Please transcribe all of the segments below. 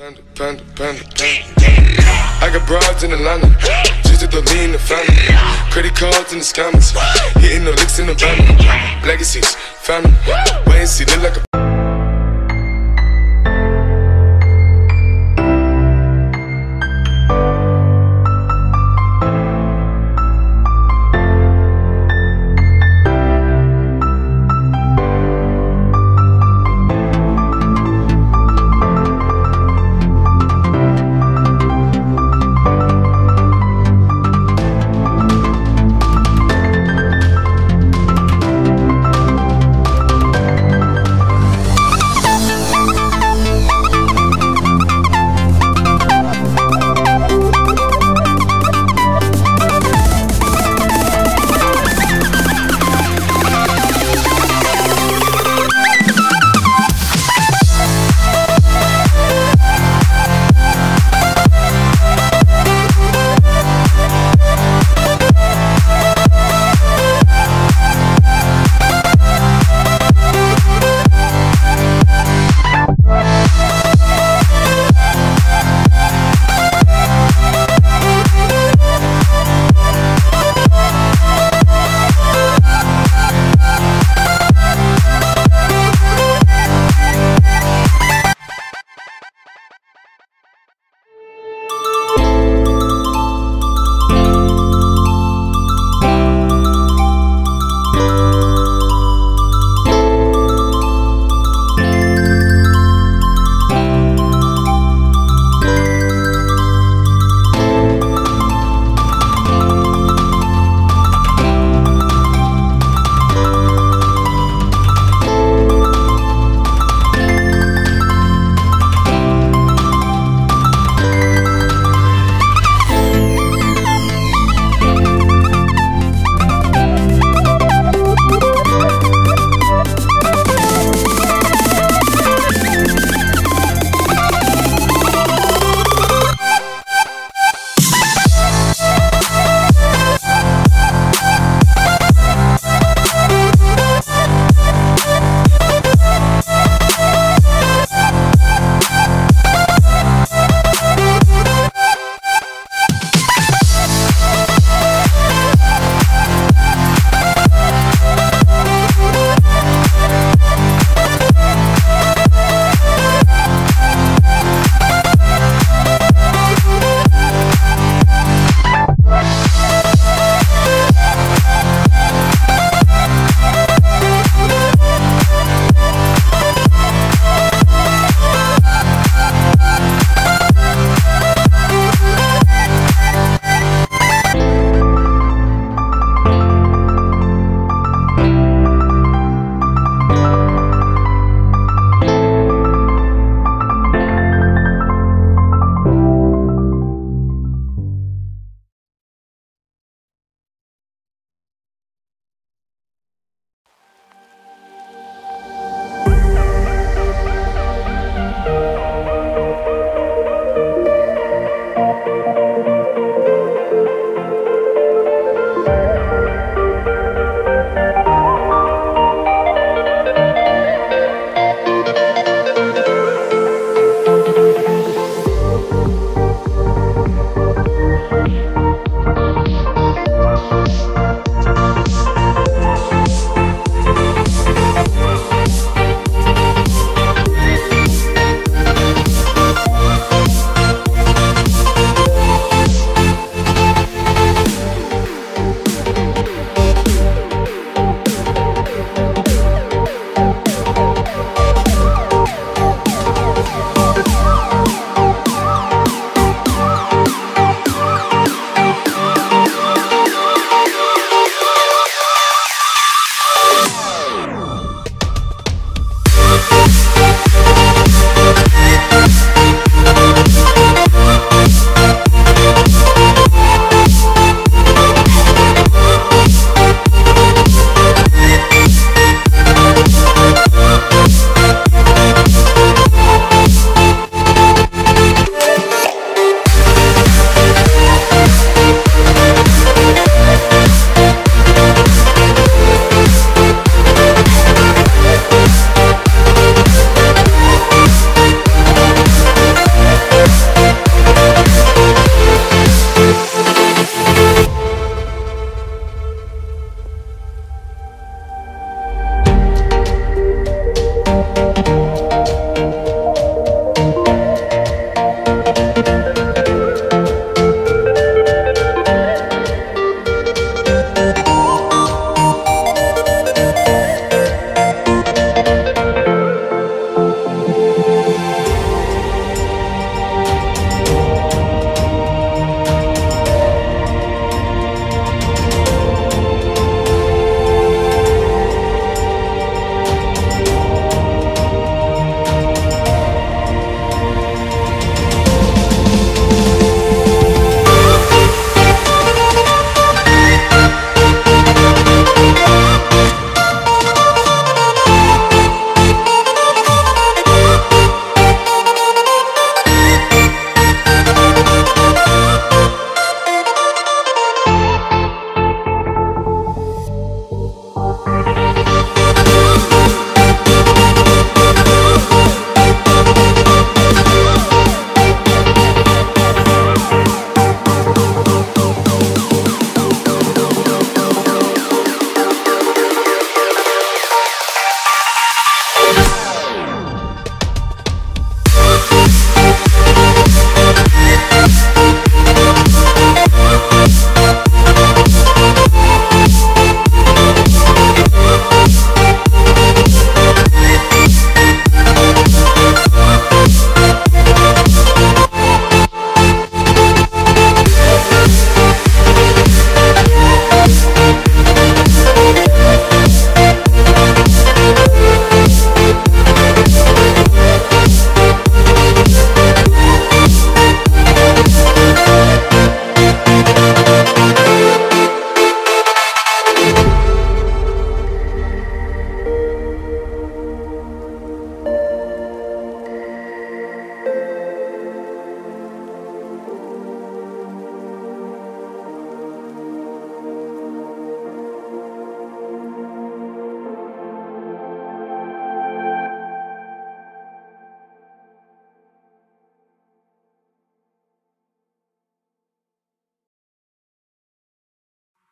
Panda, panda, panda. I got broads in Atlanta, just at the lean, the family. Credit cards in the scammers, hitting the licks in the van. Legacies, family, wait and see, look like a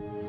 you.